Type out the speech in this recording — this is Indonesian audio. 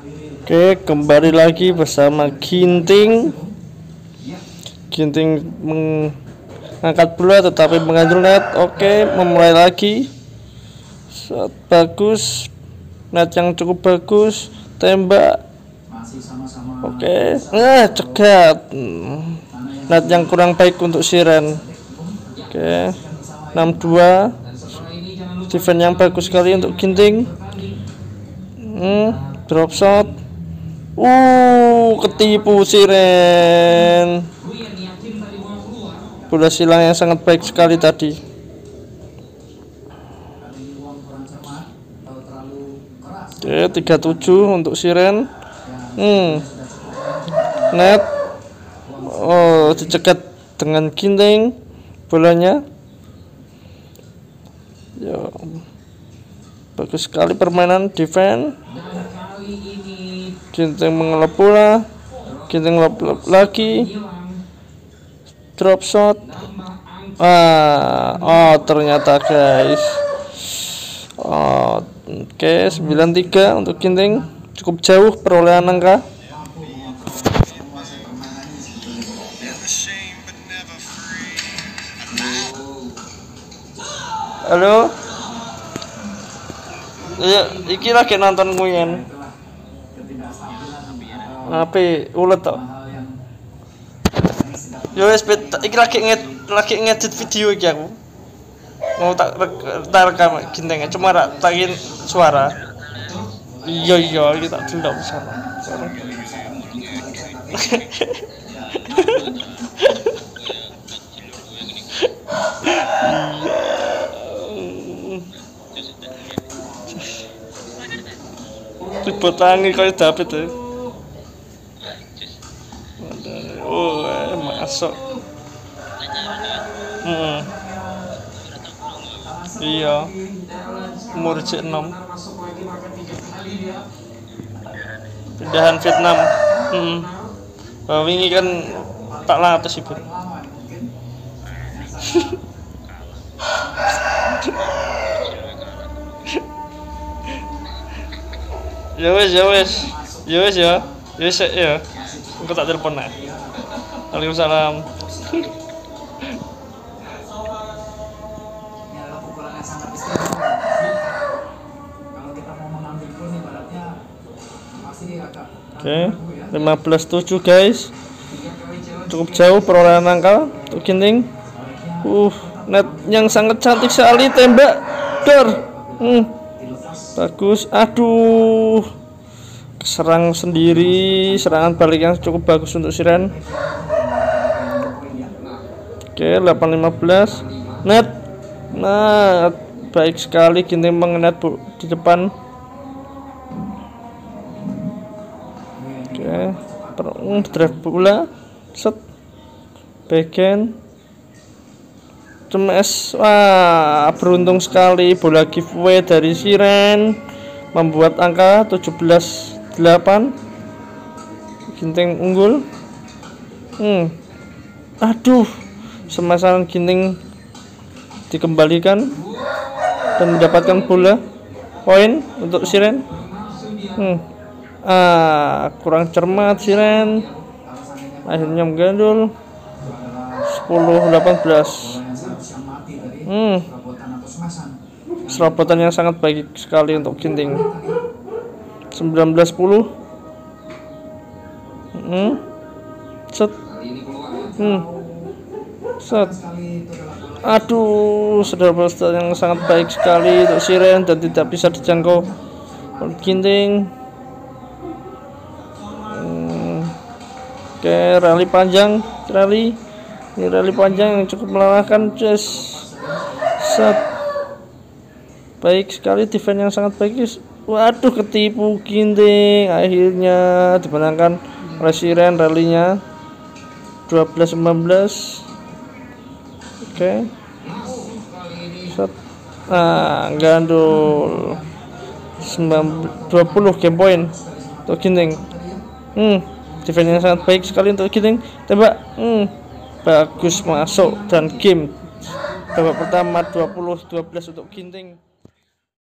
Oke, kembali lagi bersama Ginting. Ginting mengangkat bola tetapi mengandung net. Oke, memulai lagi. Shot bagus. Net yang cukup bagus. Tembak. Oke, nah cegat. Net yang kurang baik untuk Siren. Oke, 62. Defense yang bagus sekali untuk Ginting. Hmm, drop shot. Uh, ketipu Siren. Bola silang yang sangat baik sekali tadi. Oke, 37 untuk Siren. Hmm. Net. Oh, dicegat dengan Ginting bolanya. Ya. Bagus sekali permainan defense. Ginting mengelap bola. Ginting ngelap lagi. Drop shot. Ah, oh ternyata guys. Oh, oke okay, 93 untuk Ginting. Cukup jauh perolehan angka. Halo. Iya, iki lagi nonton kuyen. Apa ulet tok? Yo wis iki lagi nged lagi ngedit video iki aku. Mau tak tak rekam gintengnya cuma tak takin suara. Iya iya iki tak delok suara. dibotangi kaya David ya. Oh, masuk. Hmm. Iya. Umur cek 6. Pindahan Vietnam. Hmm. Bah, wingi kan tak lates ibu. ya wes ya wes ya wes ya ya wes ya engkau tak telepon nah Waalaikumsalam Oke, okay. 15 7 guys. Cukup jauh perolehan angka untuk Ginting. Uh, net yang sangat cantik sekali tembak. Dor. Hmm. Bagus. Aduh. Serang sendiri, serangan balik yang cukup bagus untuk Siren. Oke, 815. Net. Nah, baik sekali Ginting mengenet di depan. Oke, per drive bola. Set. Backhand. Cemes. Wah, beruntung sekali bola giveaway dari Siren membuat angka 17 8 Ginting unggul. Hmm. Aduh. Semasaran Ginting dikembalikan dan mendapatkan bola poin untuk Siren. Hmm. Ah, kurang cermat Siren. Akhirnya menggandul 10 18. Hmm. Serabotan yang sangat baik sekali untuk Ginting. 19 10. Hmm. Set. Hmm. Set. Aduh, saudara-saudara yang sangat baik sekali untuk Siren dan tidak bisa dijangkau Ginting. Hmm. Oke, rally panjang, rally. Ini rally panjang yang cukup melelahkan, just set. Baik sekali defense yang sangat bagus. Waduh, ketipu Ginting. Akhirnya dimenangkan oleh Siren rally-nya 12 19. Oke. Set. Nah, gandul. 20 game point untuk Ginting. Hmm, defense yang sangat baik sekali untuk Ginting. Tembak. Hmm, bagus masuk dan game babak pertama 20 12 untuk Ginting